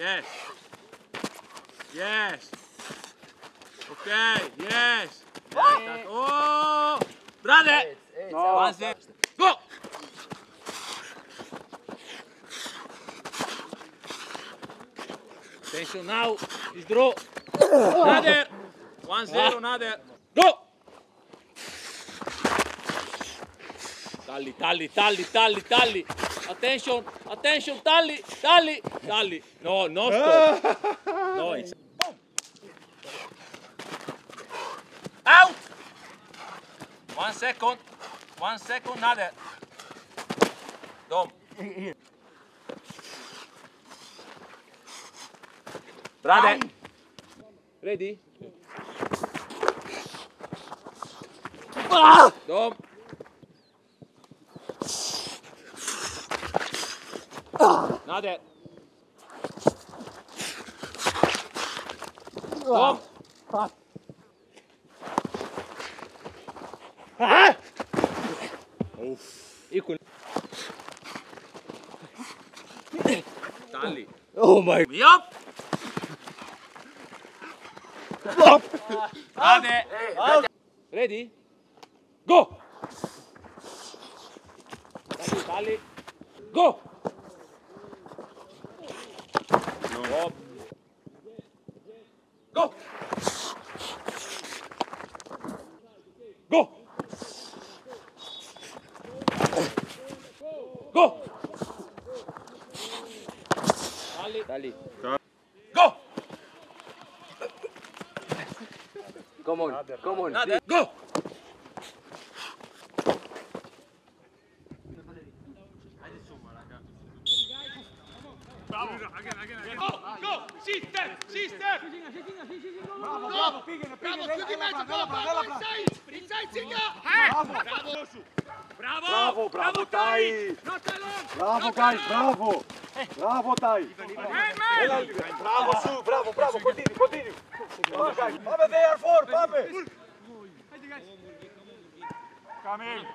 Yes. Yes. Okay, yes. Oh! Brother! One set. Go! Attention now. Is draw. Another. One zero, another. Go! Talli, talli, talli, talli, talli. Attention, attention, talli, talli, talli. No, no stop. No, it's... Out! One second. One second, another. Dom. Brother. Ready? Dom. Not it. Wow. Fuck. Ah! Uff. Equal. Tali. Oh my. Yup. Up. Up. Up. Ready? Go. Tali. Go. Go. Go. Go. Tali. Tali. Go. Come on, come on. Nada. Go. Go, sister, sister. Bravo, bravo, chiudi in mezzo, go, bravo, inside, inside, Siga! Bravo, Bravo, bravo, Tai! Bravo, guys, bravo! Bravo, Tai! Bravo, Su, bravo, bravo, continue, continue! Come, guys, Pape, they are four, Pape! Come in!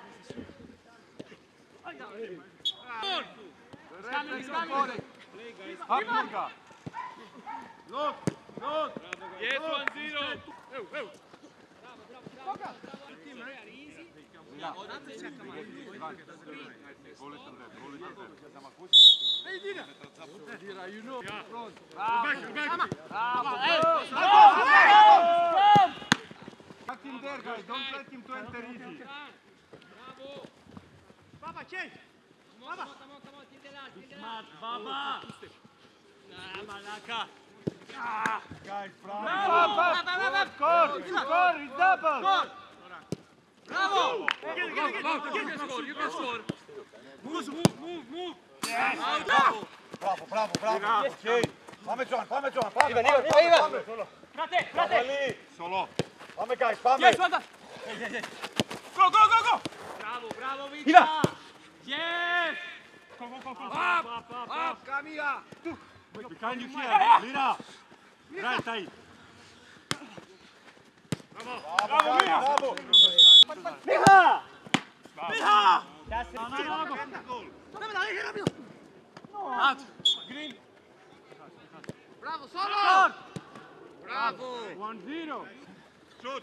Hamburga! Loc! Loc! Yes, 1-0! Eu, eu! Bravo, bravo, bravo! Da, golete vred, golete vred. Sama kusi. Ej, Dina! Dina, you know. Front. Bravo, bravo! Bravo, bravo! Let him there, guys. Don't let him to enter easy. Bravo! Baba, change! Baba! Ματ, μπαμπά! Μαλάκα! Μπράβο! Σκορ! Σκορ! Double! Μπράβο! Σκορ! Move, move, move! Μπράβο, μπράβο, μπράβο! Πάμε Τζον, πάμε Τζον, πάμε! Πάμε, πάμε! Κράτε, κράτε! Σολό! Πάμε guys, πάμε! Yes, Go, go, go, go! Bravo, bravo, Vita! Yeah! Up, up. Camila. Behind you here, Lina! Right, ahí! Bravo, bravo, bravo! Mija. Out. Green. Bravo, solo! One zero! Shoot!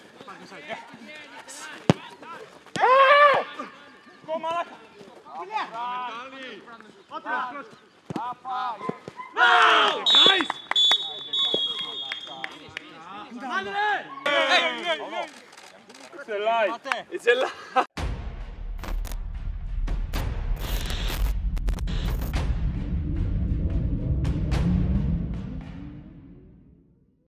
It's a lie! It's a lie!